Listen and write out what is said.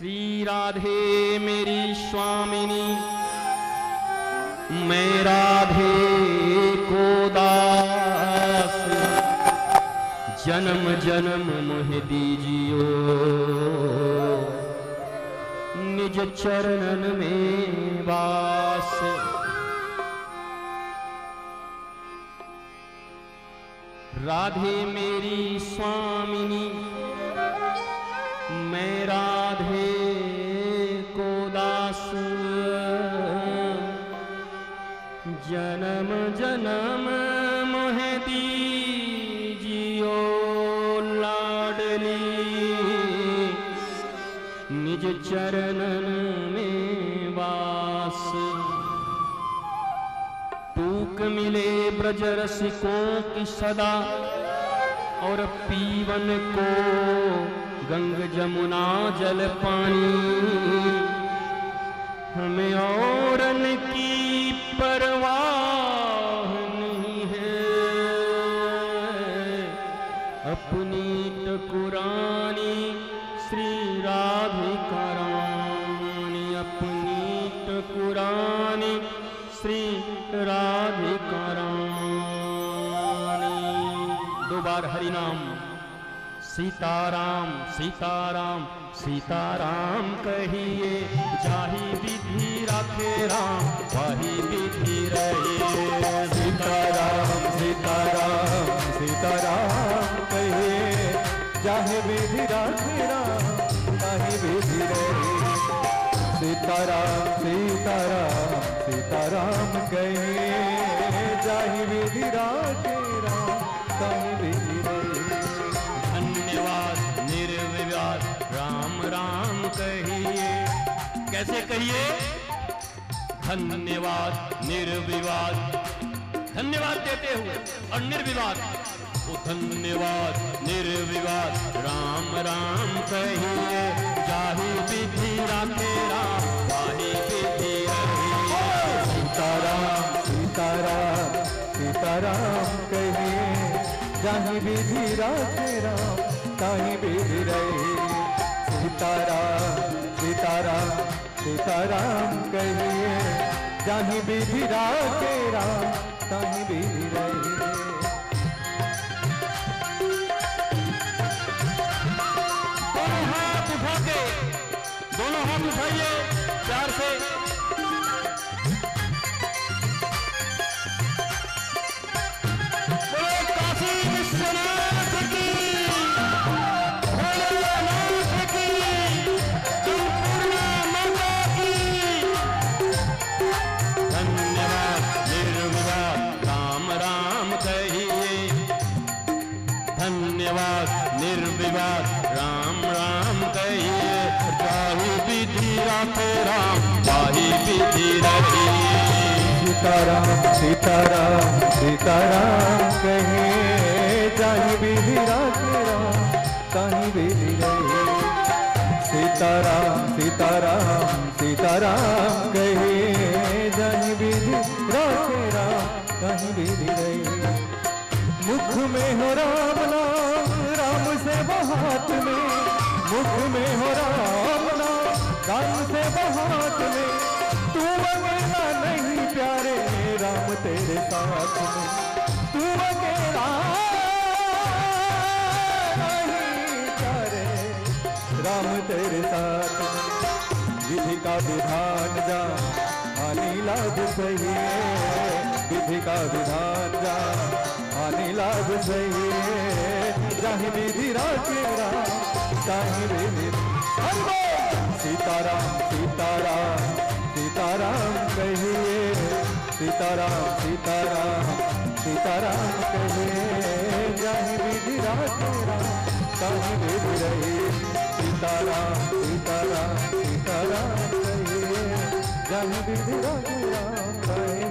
श्री राधे मेरी स्वामिनी, मैं राधे को दास जन्म जन्म मोह दीजियो। निज चरणन में वास। राधे मेरी स्वामिनी जन्म जन्म मोह दीजियो लाडली। निज चरणन में वास। टूक मिले ब्रज रसिकों की सदा, और पीवन को गंग जमुना जल पानी। अपनी टकुरानी श्री राधिका रानी अपनी टकुरानी श्री राधिका रानी दो बार हरि नाम सीताराम सीताराम सीताराम कहिए, जाही विधि राखे राम वही विधि सीताराम सीताराम सीताराम कहिए चाहे विधि राखे राम चाहे विधि धन्यवाद, निर्विवाद, राम राम कहिए। कैसे कहिए? धन्यवाद, निर्विवाद। धन्यवाद देते हुए और निर्विवाद। धन्यवाद, निर्विवाद, राम राम कहिए। जाही विधि राखे राम। सीताराम कहिए जाही विधि राखे राम ताही विधि रहे। सीताराम सीताराम सीताराम कहिए जाही विधि राखे राम ताही विधि रहे। दोनों हाथ उठाइए, प्यार से। धन्यवाद, निर्विवाद। राम राम कहिए जाही विधि राखे राम जाही विधि रहिए। सीताराम सीताराम सीताराम कहे जाही विधि राखे राम, ताही विधि रहे सीताराम सीताराम सीताराम कहे जाही विधि राखे राम, ताही विधि रहे मुख में हो राम नाम, राम से बहात में। मुख में हो राम नाम, राम से बहात में। तू अकेला नहीं प्यारे, राम तेरे साथ में। तू अकेला राम तेरे साथ विधि का विधान जा, हानि लाभ सही विधि का विधान जा लाभ सही है जाहि विधि राखे राम ताहि विधि। सीताराम सीताराम सीताराम कहिए। सीताराम सीताराम सीताराम कहिए। जाहि विधि राखे राम ताहि विधि रहे। सीताराम सीताराम सीताराम कहिए। जाहि विधि राखे राम ताहि